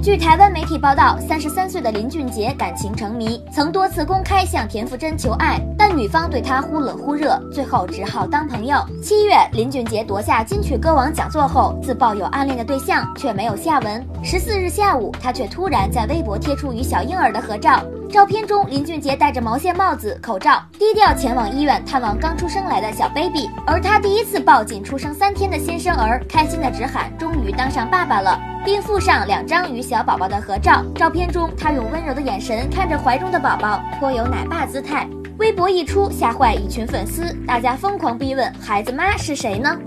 据台湾媒体报道，三十三岁的林俊杰感情成谜，曾多次公开向田馥甄求爱，但女方对他忽冷忽热，最后只好当朋友。七月，林俊杰夺下金曲歌王讲座后，自曝有暗恋的对象，却没有下文。十四日下午，他却突然在微博贴出与小婴儿的合照。照片中，林俊杰戴着毛线帽子、口罩，低调前往医院探望刚出生来的小 baby。而他第一次抱紧出生三天的新生儿，开心的直喊：“终于当上爸爸了！”并附上两张与小宝宝的合照。照片中，他用温柔的眼神看着怀中的宝宝，颇有奶爸姿态。微博一出，吓坏一群粉丝，大家疯狂逼问：“孩子妈是谁呢？”